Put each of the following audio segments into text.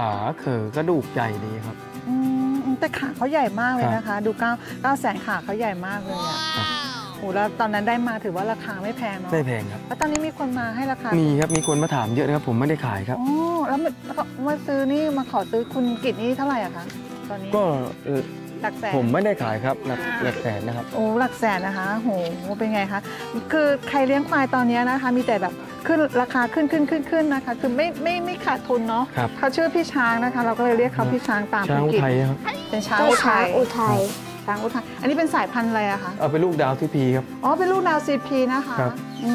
ขาเขอกระดูกใหญ่ดีครับอืมแต่ขาเขาใหญ่มากเลยครับนะคะ ดูเก้าเก้าแสนขาเขาใหญ่มากเลยอะครับโอ้แล้วตอนนั้นได้มาถือว่าราคาไม่แพงเนาะไม่แพงครับแล้วตอนนี้มีคนมาให้ราคา มีครับมีคนมาถามเยอะนะครับผมไม่ได้ขายครับอ๋อแล้วมันแล้วก็มาซื้อนี่มาขอซื้อคุณกิจนี่เท่าไหร่อะคะตอนนี้ก็เอ่อ หลักแสนผมไม่ได้ขายครับหลักหลักแสนนะครับโอ้หลักแสนนะคะโหเป็นไงคะคือใครเลี้ยงควายตอนนี้นะคะ มีแต่แบบขึ้นราคาขึ้นขึ้นขึ้นขึ้นนะคะ คือไม่ไม่ไม่ขาดทุนเนาะครับเขาชื่อพี่ช้างนะคะ เราก็เลยเรียกเขาพี่ช้างตามช้างคุณอุกิจทัยครับเป็นช้างก็อุช้าทังยอุทัยช้างอุทัยอันนี้เป็นสายพันธุ์อะไรอะคะเอาเป็นลูกดาวที่พีครับอ๋อเป็นลูกดาวซีพีนะคะครับอื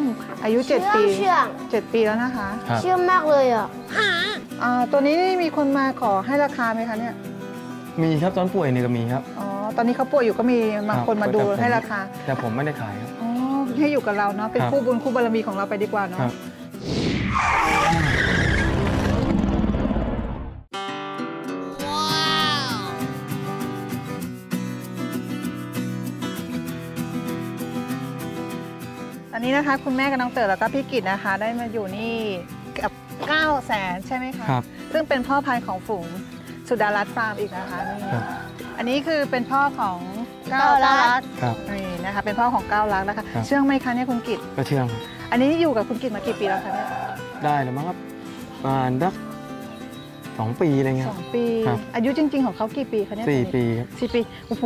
มอายุ 7 ปีเชื่อง7ปีแล้วนะคะครับเชื่องมากเลยอะอ่าตัวนี้นี่มีคนมาขอให้ราคาไหมคะเนี่ย มีครับตอนป่วยเนี่ยก็มีครับ อ๋อ ตอนนี้เขาป่วยอยู่ก็มีบางคนมาดูแต่ผมให้ราคา แต่ผมไม่ได้ขายครับ อ๋อ ให้อยู่กับเราเนาะ เป็นครับคู่บุญคู่บารมีของเราไปดีกว่าเนาะครับอันนี้นะคะคุณแม่กับน้องเต๋อแล้วก็พี่กิตนะคะ ได้มาอยู่นี่กับ9แสนใช่ไหมคะ ครับ ซึ่งเป็นพ่อพันธุ์ของฝูง สุดารัตน์ฟาร์มอีกนะคะนี่ครับ อันนี้คือเป็นพ่อของเก้ารักครับ นี่นะคะเป็นพ่อของเก้ารักนะคะ ครับ เชื่องไหมคะเนี่ยคุณกิตก็เชื่องครับอันนี้อยู่กับคุณกิตมากี่ปีแล้วคะเนี่ยได้แล้วมั้งครับประมาณสักสองปีอะไรเงี้ย สองปี ครับ อายุจริง ๆ ของเขากี่ปีคะเนี่ยสี่ตอนนี้ปีครับสี่ปีโอ้โห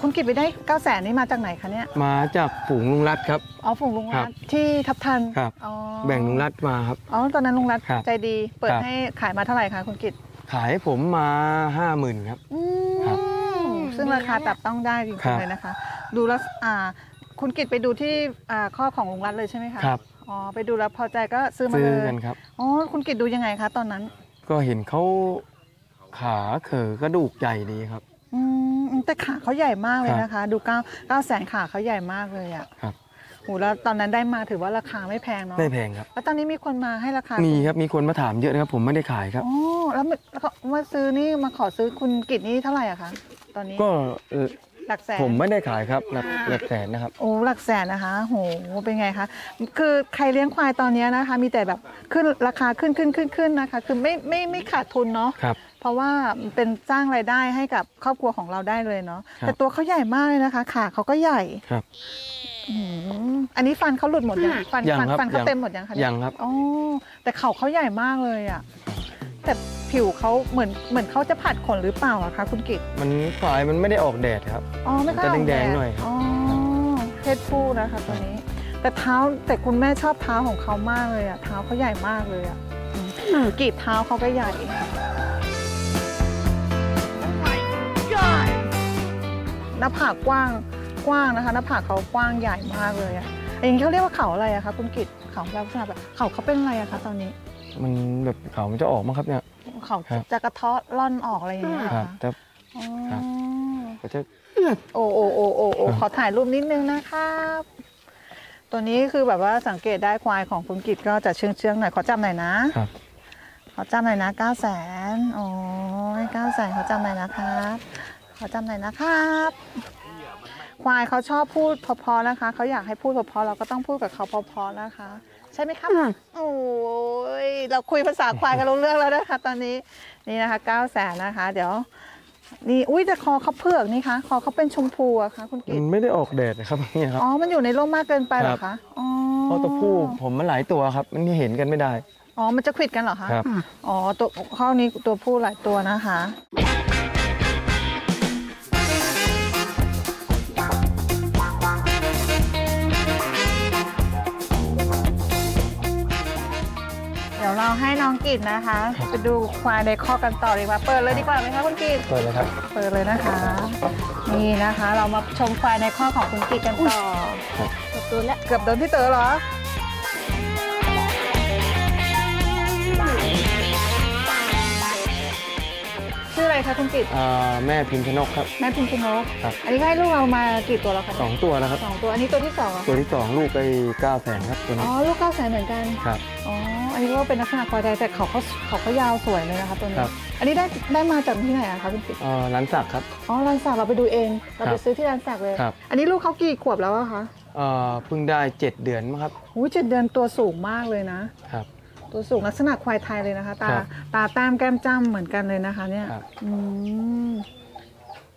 คุณกิตไปได้9ก้าแสนนี่มาจากไหนคะเนี่ยมาจากฝูงลุงรัฐครับ อ๋อฝูงลุงครัรับฐที่ทับทันครับ อ๋อแบ่งลุงรัฐมาครับ อ๋อตอนนั้นลุงรัฐครับใจดี เปิดครับ ให้ขายมาเท่าไหร่คะคุณกิต ขายให้ผมมาห้าหมื่นครับอืครับมซึ่งราคาจับต้องได้จริครังบ ๆเลยนะคะ ดูแล้วอ่าคุณกิตไปดูที่อ่าข้อของลุงรัฐเลยใช่ไหมคะครับอ๋อไปดูแล้วพอใจก็ซื้อมาซื้เลอยกันครับ อ๋อคุณกิตดูยังไงคะตอนนั้นก็เห็นเขาขาเขอกระดูกใหญ่ดีครับ อืมแต่ขาเขาใหญ่มากเลยครับนะคะ ดูเก้าเก้าแสนขาเขาใหญ่มากเลยอะครับ โหแล้วตอนนั้นได้มาถือว่าราคาไม่แพงเนาะไม่แพงครับแล้วตอนนี้มีคนมาให้ราคามีมีครับมีคนมาถามเยอะนะครับผมไม่ได้ขายครับอ๋อแล้วมันแล้วเขามาซื้อนี่มาขอซื้อคุณกิตนี่เท่าไหร่อะคะตอนนี้ก็เอ่อ หลักแสนผมไม่ได้ขายครับหลักหลักแสนนะครับ โอ้หลักแสนนะคะโหเป็นไงคะคือใครเลี้ยงควายตอนนี้นะคะ มีแต่แบบขึ้นราคาขึ้นขึ้นขึ้นขึ้นนะคะ คือไม่ไม่ไม่ขาดทุนเนาะครับเพราะว่ามันเป็นสร้างรายได้ให้กับครอบครัวของเราได้เลยเนาะครับแต่ตัวเขาใหญ่มากเลยนะคะขาเขาก็ใหญ่ครับอืมอันนี้ฟันเขาหลุดหมดยังฟันยังฟันครับฟันเขายังเต็มหมดยังคะเนี่ยังครับอ๋อแต่เขาเขาใหญ่มากเลยอะ แต่ผิวเขาเหมือนเหมือนเขาจะผัดขนหรือเปล่าอะคะคุณกิตมันฝ่ายมันไม่ได้ออกแดดครับ อ๋อไม่ค่อยจะออกแดดงๆหน่อยครับ อ๋อเพศผู้นะคะตัวนี้ แต่เท้าแต่คุณแม่ชอบเท้าของเขามากเลยอะเท้าเขาใหญ่มากเลยอะอืมกีบเท้าเขาก็ใหญ่ หน้าผากกว้างกว้างนะคะ หน้าผากเขากว้างใหญ่มากเลยอะอย่างนี้เขาเรียกว่าเขาอะไรอะคะคุณกิตเขาลักษณะแบบเขาเขาเป็นอะไรอะคะตอนนี้ มันแบบเขามันจะออกมั้งครับเนี่ย เขาครับ จะกระเทาะล่อนออกอะไรอย่างเงี้ยเหรอครับคะแต่อ๋อครับ ก็จะโอ้โอ้โอ้โอ้โอ้ครับขอถ่ายรูปนิดนึงนะครับ ตัวนี้คือแบบว่าสังเกตได้ควายของคุณกิตก็จะเชื่องเชื่องๆหน่อยขอจำหน่อยนะ ครับขอจำหน่อยนะเก้าแสนโอ้ยเก้าแสนขอจำหน่อยนะครับ ขอจำหน่อยนะครับ ควายเขาชอบพูดเพอๆนะคะ เขาอยากให้พูดเพอๆเราก็ต้องพูดกับเขาเพอๆนะคะ ใช่ไหมครับ โอ้ยเราคุยภาษาควายกันรู้เรื่องแล้วนะคะ ตอนนี้นี่นะคะเก้าแสนนะคะ เดี๋ยว นี่อุ้ยแต่คอเขาเผือกนี่คะคอเขาเป็นชมพูอะคะคุณกิมัตนไม่ได้ออกแดดนะครับเนี่ยครับอ๋อมันอยู่ในร่มมากเกินไปเหรอครัคะบอ๋อเพราะตัวผู้ผมมันหลายตัวครับ มันเห็นกันไม่ได้อ๋อมันจะขวิดกันเหรอคะครับอ๋อตัวข้อนี้ตัวผู้หลายตัวนะคะ ให้น้องกิตนะคะ ไปดูควายในข้อกกันต่อดีกว่าเปิดเลยดีกว่าไหมคะคุณกิตเปิดเลยครับ เปิดเลยนะคะ นี่นะคะ เรามาชมควายในข้อของคุณกิตกันต่อตัวละเกือบโดนพี่เต๋อเหรอชื่ออะไรคะคุณกิตอ่าแม่พิมพ์ชนกครับ แม่พิมพ์ชนกครับ อันนี้ก็ให้ลูกเรามากี่ตัวแล้วคะสองตัวนะครับสองตัว อันนี้ตัวที่สองเหรอตัวที่สองลูกไปเก้าแสนครับตัวอ๋นี้อลูกเก้าแสนเหมือนกัน ครับ อ๋อ อันนี้ก็เป็นลักษณะควายไทยแต่เขาเขาเขาเขายาวสวยเลยนะคะตัวนี้ ครับ อันนี้ได้ได้มาจากที่ไหนอะคะคุณกิตเอ่อร้านสักครับ อ๋อร้านสักเราไปดูเอง เราไปครับซื้อที่ร้านสักเลย ครับ อันนี้ลูกเขากี่ขวบแล้วอะคะเอ่อเพิ่งได้เจ็ดเดือนมั้งครับหูเจ็ดเดือนตัวสูงมากเลยนะ ครับ ตัวสูงลักษณะควายไทยเลยนะคะ ตาครับตาแต้มแก้มจ้ำเหมือนกันเลยนะคะ เนี่ยครับอืม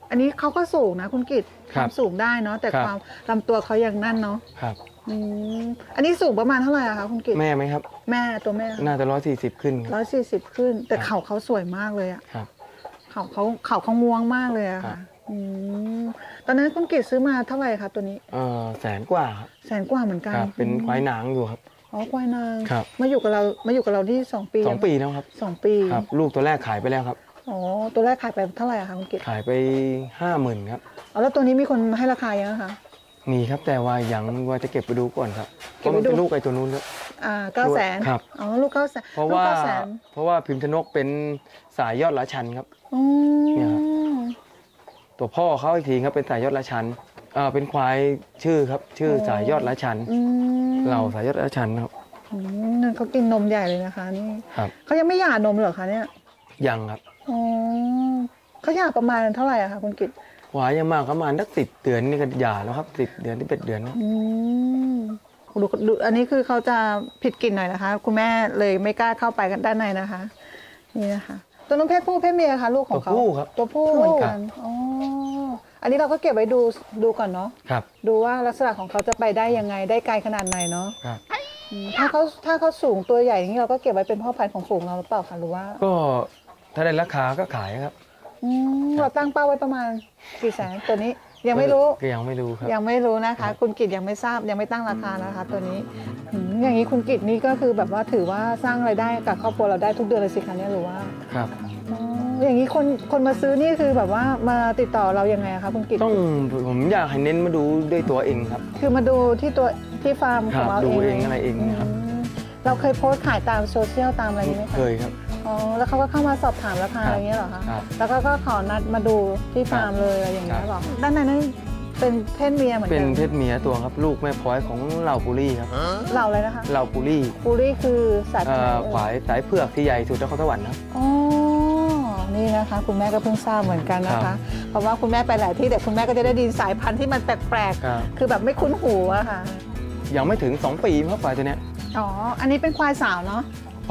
อันนี้เขาก็สูงนะคุณกิตครับวามสูงได้เนาะแต่ครับ ความลำตัวเขายังนั่นเนาะครับ อืมอันนี้สูงประมาณเท่าไหร่อะคะคุณกิตแม่ไหมครับ แม่ตัวแม่น่าจะร้อยสี่สิบขึ้นครับร้อยสี่สิบขึ้น แต่ครับ เข่าเขาสวยมากเลยอะครับ เข่าเขาเข่าเขางวงมากเลยอะครัค่ะบ อืมตอนนั้นคุณกิตซื้อมาเท่าไหร่คะตัวนี้เออแสนกว่าครับแสนกว่าเหมือนกันครับ เป็นควายหนางอยู่ครับ อ๋อควายนางครับ มาอยู่กับเรามาอยู่กับเราที่สองปีสองปีแล้วครับสองปีครับ ลูกตัวแรกขายไปแล้วครับ อ๋อตัวแรกขายไปเท่าไหร่อะคะคุณกิตขายไปห้าหมื่นครับ อ๋อแล้วตัวนี้มีคนให้ราคายังคะ มีครับแต่ว่ายังว่าจะเก็บไปดูก่อนครับเพเก็บราะไว้มันเป็นดูลูกไอ้ตัวนู้นครับอ่าเก้าแสนครับ อ๋อลูกเก้าแสนเพราะลูกว่าเก้าแสนเพราะว่าพิมพ์ชนกเป็นสายยอดละชันครับ อืเนี่ยครับมตัวพ่อเขาอีกทีครับเป็นสายยอดละชันเอ่าเป็นควายชื่อครับชื่อสายยอดละชันอืมเราสายยอดละชันครับอืมนั่นเขากินนมใหญ่เลยนะคะนี่ครับเขายังไม่หย่านมเหรอคะเนี่ยยังครับอ๋อเขาหย่าประมาณเท่าไหร่อะคะคุณกิต ควายยังมากประมาณสักสิบเดือนนี่ก็หย่าแล้วครับสิบเดือนที่เป็ดเดือนครับอืมดูดูอันนี้คือเขาจะผิดกลิ่นหน่อยนะคะ คุณแม่เลยไม่กล้าเข้าไปกันด้านในนะคะ นี่นะคะตัวน้องเพศผู้เพศเมียคะลูกของเขาตัวผู้ครับตัวผู้เหมือนกันอ๋ออันนี้เราก็เก็บไว้ดูดูก่อนเนาะครับ ดูว่าลักษณะของเขาจะไปได้ยังไงได้ไกลขนาดไหนเนาะครับอืมถ้าเขาถ้าเขาสูงตัวใหญ่อย่างนี้เราก็เก็บไว้เป็นพ่อพันธุ์ของฝูงเราหรือเปล่าคะหรือว่า ก็ถ้าได้ราคาก็ขายครับ อืมเราตั้งเป้าไว้ประมาณกี่แสนตัวนี้ยังไม่รู้ก็ยังไม่รู้ครับ ยังไม่รู้นะคะ คุณกิตยังไม่ทราบยังไม่ตั้งราคานะคะตัวนี้อืมอย่างนี้คุณกิตนี่ก็คือแบบว่าถือว่าสร้างรายได้กับครอบครัวเราได้ทุกเดือนเลยสิคะเนี่ยหรือว่าครับ อ๋ออย่างนี้คนคนมาซื้อนี่คือแบบว่ามาติดต่อเรายังไงอะคะคุณกิตต้องผมอยากให้เน้นมาดูด้วยตัวเองครับ คือมาดูที่ตัวที่ฟาร์มของเราครับดูเองเองอะไรเองนะครับมเราเคยโพสต์ขายตามโซเชียลตามอะไรอย่างนี้ไหมคะ เคยครับ อ๋อแล้วเขาก็เข้ามาสอบถามราคาครับอะไรอย่างเงี้ยเหรอคะครับ แล้วก็ก็ขอนัดมาดูที่ฟาร์มเลยอะไรอย่างเงี้ยครับเหรอด้านในนั้นเป็นเพศเมียเหมือนเป็กันนเพศเมียตัวครับลูกแม่พลอยของเหล่าปุรีครับเราเลยนะคะเหล่าปุรีปูรี่คือสัตว์เอ่ไหนอเอ่ขวายสายเผือกที่ใหญ่สุดนครสวรรค์ครับอ๋อนี่นะคะ คุณแม่ก็เพิ่งทราบเหมือนกันนะครัคะบเพราะว่าคุณแม่ไปหลายที่แต่คุณแม่ก็จะได้ดินสายพันธุ์ที่มันแปลกครับๆคือแบบไม่คุ้นหูอะค่ะยังไม่ถึง 2 ปีครับควายตัวเนี้ยอ๋อ อันนี้เป็นควายสาวเนาะ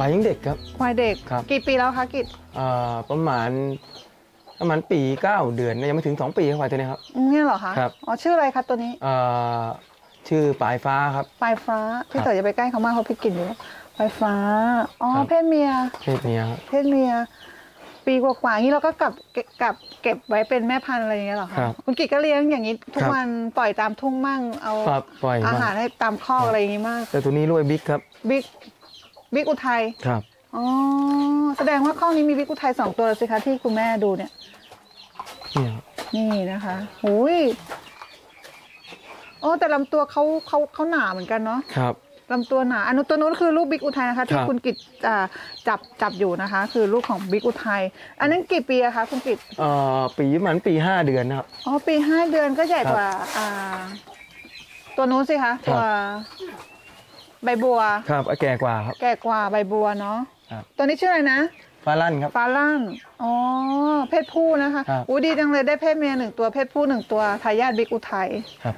ควายยังเด็กครับ ควายเด็ก ครับ กี่ปีแล้วคะกิจเอ่อประมาณประมาณปี9เดือนนะยังไม่ถึง2ปีครับควายตัวเนี้ยครับอืมเนี่ยเหรอคะครับ อ๋อชื่ออะไรครับตัวนี้เอ่อชื่อปลายฟ้าครับ ปลายฟ้าพี่ครับเต๋ออย่าไปใกล้เขามากเขาพิดกลินอยู่ปลายฟ้าอ๋อครับ เพศเมีย เพศเมียครับ เพศเมีย ปีกว่าๆอย่างนี้เราก็กลับเก็บกลับเก็บไว้เป็นแม่พันธุ์อะไรอย่างเงี้ยเหรอคะครับคุณกิจก็เลี้ยงอย่างนี้ทุกครับ วันปล่อยตามทุ่งมั่งเอาครับปล่อยอามา หารให้ตามคอกอะไรอย่างงี้มากแต่ตัวนี้ลูกบิ๊กครับบิ๊ก บิ๊กอุทัยครับอ๋อแสดงว่าคอกนี้มีบิ๊กอุทัยสองตัวสิคะที่คุณแม่ดูเนี่ย เนี่ยครับนี่นะคะหุยอ๋อแต่ลำตัวเขาเขาเขาหนาเหมือนกันเนาะครับ ลำตัวหนาอันนู้นตัวนู้นคือลูกบิ๊กอุทัยนะคะที่ครับ คุณกิตอ่าจับจับอยู่นะคะ คือลูกของบิ๊กอุทัยอันนั้นกี่ปีอะคะคุณกิตเอ่อปีประมันปี5เดือนนะครับ อ๋อปีห้าเดือนก็ใหญ่ครับกว่าอ่า ตัวนู้นสิคะ ครับ ตัว ใบบัว ครับแก่กว่าครับ แก่กว่าใบบัวเนาะครับ ตัวนี้ชื่ออะไรนะ ฟ้าลั่นครับฟาลั่นอ๋อ เพศผู้นะคะครับ อู้ดีจังเลยได้เพศเมียหนึ่งตัว เพศผู้หนึ่งตัว ทายาทบิ๊กอุทัยครับ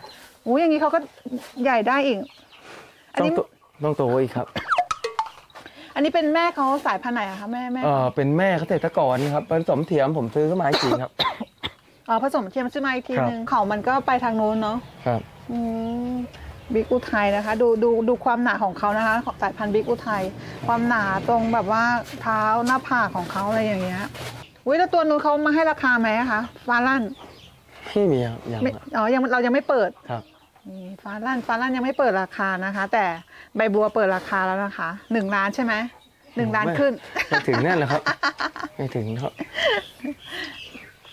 อู้อย่างนี้เขาก็ใหญ่ได้อีก อันต้องนี้ โตต้องโตอีกครับอันนี้เป็นแม่เขาสายพันธุ์ไหนอะคะแม่แม่เอ่อเป็นแม่เกษตรกรครับผสมเทียมผมซื้อเข้ามาอีกทีครับ อ๋อผสมเทียมซื้อมาอีกทีครับ นึงเขามันก็ไปทางนู้นเนาะครับ อืม บิ๊กอุทัยนะคะ ดูดูดูความหนาของเขานะคะของสายพันธุ์บิ๊กอุทัยความหนาตรงแบบว่าเท้าหน้าผากของเขาอะไรอย่างเงี้ยอุ้ยแล้วตัวนู้นเขามาให้ราคาไหมอะคะฟ้าลั่นไม่มีครับยังไม่ครับอ๋อยังเรายังไม่เปิดครับนี่ฟ้าลั่นฟ้าลั่นยังไม่เปิดราคานะคะ แต่ใบบัวเปิดราคาแล้วนะคะหนึ่งล้านใช่ไหมหนึ่งล้านไม่ขึ้นไม่ถึงนั่นแหละครับ ไม่ถึงครับ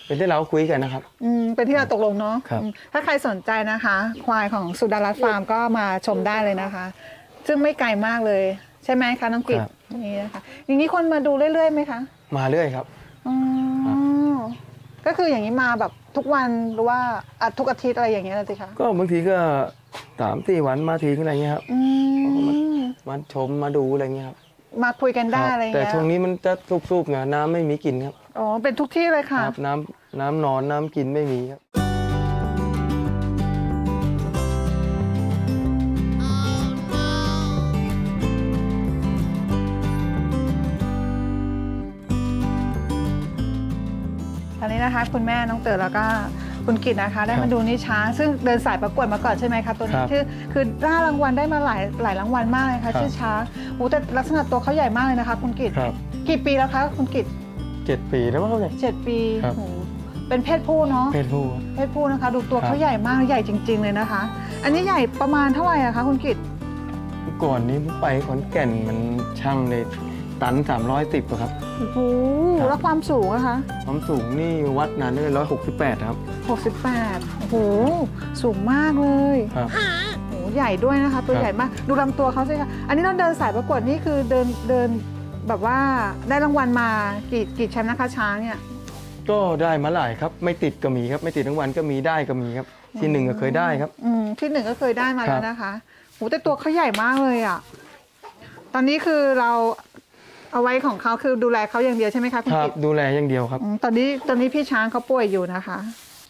เป็นที่เราคุยกันนะครับ อืมเป็นที่เราตกลงเนาะครับอืมถ้าใครสนใจนะคะ ควายของสุดารัตน์ฟาร์มก็มาชมได้เลยนะคะ ซึ่งไม่ไกลมากเลย ใช่ไหมคะน้องกิตครับ นี่นะคะอย่างนี้คนมาดูเรื่อยๆไหมคะมาเรื่อยครับ อ๋อครับก็คืออย่างนี้มาแบบทุกวันหรือว่าอาทุกอาทิตย์อะไรอย่างเงี้ยเลยสิคะก็บางทีก็สามสี่วันมาทีอะไรเงี้ยครับอืมมาชมมาดูอะไรเงี้ยครับมาคุยกันได้ครับอะไรอย่างแต่เงี้ยช่วงนี้มันจะซุบๆไงน้ำไม่มีกินครับอ๋อเป็นทุกที่เลยค่ะ ครับน้ำ น้ำนอนน้ำกินไม่มีครับตอนนี้นะคะคุณแม่น้องเต๋อแล้วก็คุณกิตนะคะ ได้มาดูนิช้างซึ่งเดินสายประกวดมาก่อนใช่ไหมคะตัวนี้คือคือได้รางวัลได้มาหลายหลายรางวัลมากเลยค่ะชื่อช้างโอ้แต่ลักษณะตัวเขาใหญ่มากเลยนะคะ คุณกิตกี่ปีแล้วคะคุณกิตเจ็ดปีแล้วมั้งครับเนี่เจ็ดปีโอ้ เป็นเพศผู้เนาะเพศผู้ครับเพศผู้นะคะ ดูตัวครับเขาใหญ่มากใหญ่จริง ๆ เลยนะคะ อันนี้ใหญ่ประมาณเท่าไหร่อะคะคุณกิตก่อนนี้ผมไปขอนแก่นมันช่างเลยตัน310อะครับโอ้โหครับแล้วความสูงอะคะ ความสูงนี่วัดนานได้ร้อยหกสิบแปดครับ68โอ้โหสูงมากเลยครับโอ้โหใหญ่ด้วยนะคะ ตัวครับใหญ่มากดูลำตัวเขาสิคะอันนี้เราเดินสายประกวดนี่คือเดินเดินแบบว่าได้รางวัลมากี่กี่แชมป์นะคะช้างเนี่ย ก็ได้มาหลายครับ ไม่ติดก็มีครับ ไม่ติดทั้งวันก็มีได้ก็มีครับ ที่หนึ่งก็เคยได้ครับ อืมที่หนึ่งก็เคยได้มาครัแล้บวนะคะโหแต่ตัวเขาใหญ่มากเลยอะ ตอนนี้คือเราเอาไว้ของเขาคือดูแลเขาอย่างเดียวใช่ไหมคะคุณครับ กิตดูแลอย่างเดียวครับ อืมตอนนี้ตอนนี้พี่ช้างเขาป่วยอยู่นะคะ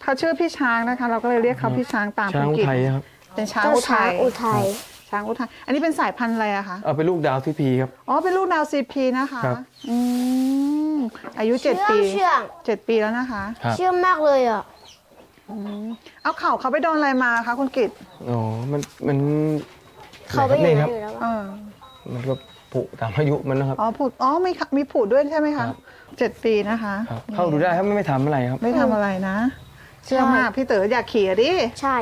เขาชื่อพี่ช้างนะคะ เราก็เลยเรียกเขาพี่ช้างตามช้างคุณอุกิตทัยครับเป็นช้างเจ้าอุช้าทังยอุทัย ช้างอุทัยอันนี้เป็นสายพันธุ์อะไรอะคะ เอาเป็นลูกดาวทีพีครับ อ๋อ เป็นลูกดาวซีพีนะคะ ครับ อืม อายุเจ็ดเชื่ปีองเชื่อง เจ็ดปีแล้วนะคะครับเชื่องมากเลยอะอืมเอาเข่าเขาไปโดนอะไรมาคะคุณกิตอ๋อมันมันเขาไปอยู่นี่ไหนครับอยู่แล้วเอวะอมันก็ผุตามอายุมันนะครับ อ๋อผูดอ๋อมีมีผูดด้วยใช่ไหมครัคะบ เจ็ดปีนะคะ ครับเข้าดูได้ครับไม่ไม่ทำอะไรครับ ไม่ทำอะไรนะ เชื่อมากพี่เต๋ออยากขี่อะดิ ใช่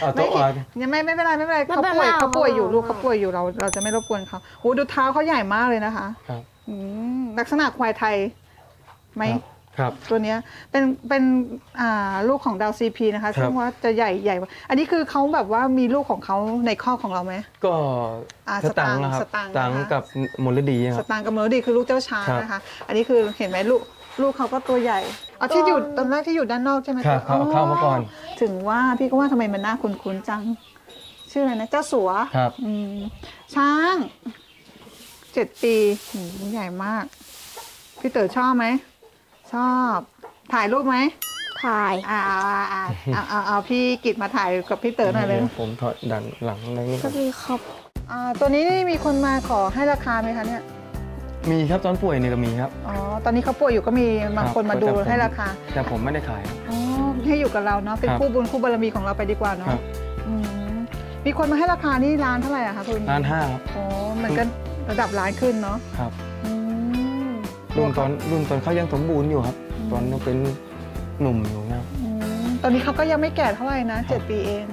เอาไม่โต๊ะขี่เอายังไม่ไม่เป็นไรไม่เป็นไรไม่เขาเป็นป่วยไรเขาป่วยอยู่เอาลูกเอาเขาป่วยอยู่เรา เราจะไม่รบกวนเขาโอ้ดูเท้าเขาใหญ่มากเลยนะคะครับอืมลักษณะควายไทยไหมครับ ตัวเนี้ยเป็นเป็นอ่าลูกของดาวซีพีนะคะครับซึ่งว่าจะใหญ่ใหญ่กว่าอันนี้คือเขาแบบว่ามีลูกของเขาในคอกของเราไหมก็อ่าสตังค์นะครับสตังค์สตังค์นะคะกับเมโลดี้ครับสตางค์กับเมโลดี้คือลูกเจ้าช้างครับนะคะ อันนี้คือเห็นไหมลูก ลูกเขาก็ตัวใหญ่อ๋อที่อยู่ตอนแรกที่อยู่ด้านนอกใช่ไหมครับเข้าเข้ามาก่อน ถึงว่าพี่ก็ว่าทำไมมันน่าคุ้นๆจัง ชื่ออะไรนะเจ้าสัวครับอืมช้างเจ็ดปีหืมใหญ่มาก พี่เต๋อชอบไหมชอบ ถ่ายรูปไหมถ่ายอ่าอ่าอ่าเอาเอาเอาพี่กิจมาถ่ายกับพี่เต๋อหน่อยเลยดี๋วผมถอดดันหลังอะไรนี่ก็มีครับอ่าตัวนี้นี่มีคนมาขอให้ราคาไหมคะเนี่ย มีครับตอนป่วยเนี่ยก็มีครับ อ๋อ ตอนนี้เขาป่วยอยู่ก็มีบางคนมาดูแต่ผมให้ราคา แต่ผมไม่ได้ขายครับอ๋อ ให้อยู่กับเราเนาะ เป็นครับคู่บุญคู่บารมีของเราไปดีกว่าเนาะครับอืมมีคนมาให้ราคานี่ร้านเท่าไหร่อะคะคุณล้านห้าครับ อ๋อ มันก็ระดับร้านขึ้นเนาะ ครับอืมรุ่นตอนรุ่นตอนเขายังสมบูรณ์อยู่ครับอืมตอนยังเป็นหนุ่มอยู่นะครับอืมตอนนี้เขาก็ยังไม่แก่เท่าไหร่นะเจ็ดปีเอง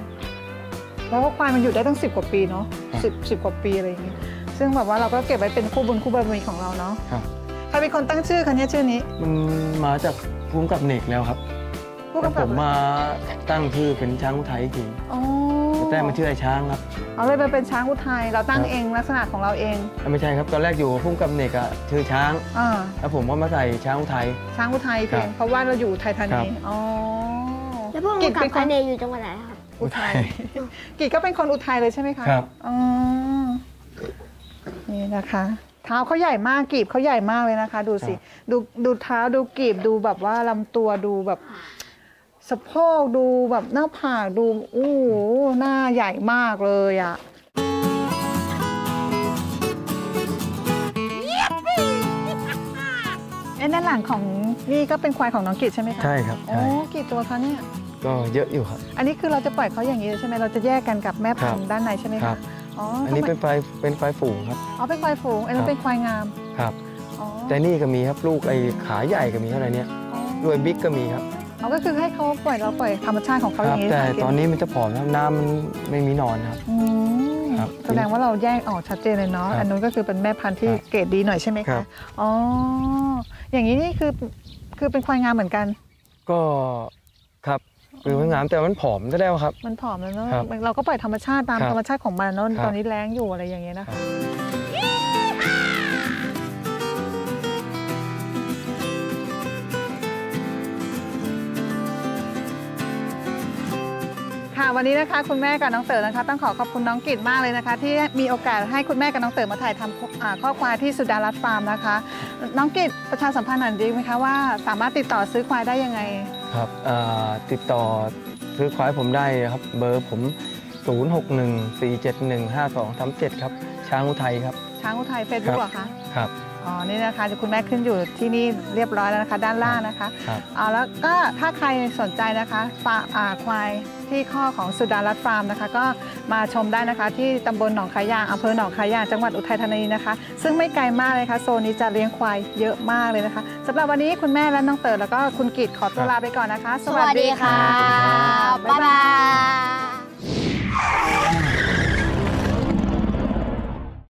เพราะว่าควายมันอยู่ได้ตั้งสิบกว่าปีเนาะครับสิบสิบกว่าปีอะไรอย่างงี้ ซึ่งแบบว่าเราก็เก็บไว้เป็นคู่บุญคู่บารมีของเราเนาะครับใครเป็นคนตั้งชื่อคะเนี่ยชื่อนี้ มันมาจากภูมิกับเนกแล้วครับผู้แต่กำผกับมมาตั้งชื่อเป็นช้างอุทัยอีกทีอ๋อแต่มันชื่อไอ้ช้างครับ เอาเลยมันเป็นช้างอุทัยเราตั้งครับเองลักษณะของเราเองไม่ใช่ครับตอนแรกอยู่ภูมิกับเนกอะชื่อช้างอ่าแล้วผมก็มาใส่ช้างอุทัย ช้างอุทัยเพียงครับเพราะว่าเราอยู่ไทยธาครันีบอ๋อ แล้วพวกกิมึจงกับเป็นคอันนเนอยู่จังหวัดไหนครับ อุทัย กิจก็เป็นคนอุทัยเลยใช่ไหมคะครับ อ๋อ นี่นะคะ เท้าเขาใหญ่มากกีบเขาใหญ่มากเลยนะคะ ดูสิดูดูเท้าดูกีบดูแบบว่าลำตัวดูแบบสะโพกดูแบบหน้าผากดูอู้หูหน้าใหญ่มากเลยอะ่ะเอ้ด้านหลังของนี่ก็เป็นควายของน้องกิจใช่ไหมคะใช่ครับโอ้ใช่กี่ตัวคะเนี่ย ก็เยอะอยู่ครับ อันนี้คือเราจะปล่อยเขาอย่างนี้เลยใช่ไหมเราจะแยกกันกับแม่พันธุ์ด้านในใช่ไหมครัคะบ อ๋ออัอันนี้เป็นไฟเป็นไฟฝูงครับ อ๋อเป็นควายฝูงอันนั้นครับเป็นควายงามครับ อ๋อแต่นี่ก็มีครับลูกไอ้ขาใหญ่ก็มีเท่าไหร่เนี้ยอ๋อรวยบิ๊กก็มีครับอ๋อก็คือให้เขาปล่อยเราปล่อยธรรมชาติของเขาคอรับ ย่างนี้แต่ค่ะตอนนี้มันจะผอมครับน้ำมันไม่มีนอนครับ อืมครับแสดงว่าเราแยกออกชัดเจนเลยเนาะครับอันนู้นก็คือเป็นแม่พันธุ์ที่ครับเกรดดีหน่อยใช่ไหมครัคะบ อ๋ออย่างนี้นี่คือคือเป็นควายงามเหมือนกัน ก็ ครับคือมันงามแต่มันผอมจะได้วครับ มันผอมแล้วเนาะครับเราก็ปล่อยธรรมชาติตามครับธรรมชาติของมันเนาะครับตอนนี้แรงอยู่อะไรอย่างเงี้ยนะคะค่ะวันนี้นะคะคุณแม่กับน้องเต๋อนะคะ ต้องขอขอบคุณน้องกิตมากเลยนะคะ ที่มีโอกาสให้คุณแม่กับน้องเต๋อมาถ่ายทำอ่าข้อควายที่สุดารัตน์ฟาร์มนะคะ น้องกิตประชาสัมพันธ์หน่อยดีไหมคะว่าสามารถติดต่อซื้อควายได้ยังไง ครับอ่าติดต่อซื้อควายผมได้ครับ เบอร์ผม 0614715237 ครับ ช้างอุทัยครับ ช้างอุทัยเฟซบุ๊กเหรอคะ ครับอ๋อ นี่นะคะเดี๋ยวคุณแม่ขึ้นอยู่ที่นี่เรียบร้อยแล้วนะคะ ด้านล่างนะคะ ครับเอาแล้วก็ถ้าใครสนใจนะคะฟาอ่าควาย ที่คอกของสุดารัตน์ฟาร์มนะคะ ก็มาชมได้นะคะที่ตำบลหนองขาหย่างอำเภอหนองขาหย่างจังหวัดอุทัยธานีนะคะ ซึ่งไม่ไกลมากเลยค่ะโซนนี้จะเลี้ยงควายเยอะมากเลยนะคะสำหรับวันนี้คุณแม่และน้องเต๋อแล้วก็คุณกิตขอตัวลาไปก่อนนะคะ สวัสดีค่ะบ๊ายบายบ๊ายบาย